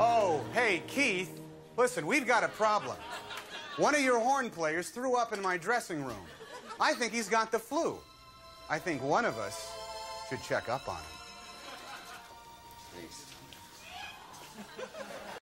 Oh, hey, Keith. Listen, we've got a problem. One of your horn players threw up in my dressing room. I think he's got the flu. I think one of us should check up on him.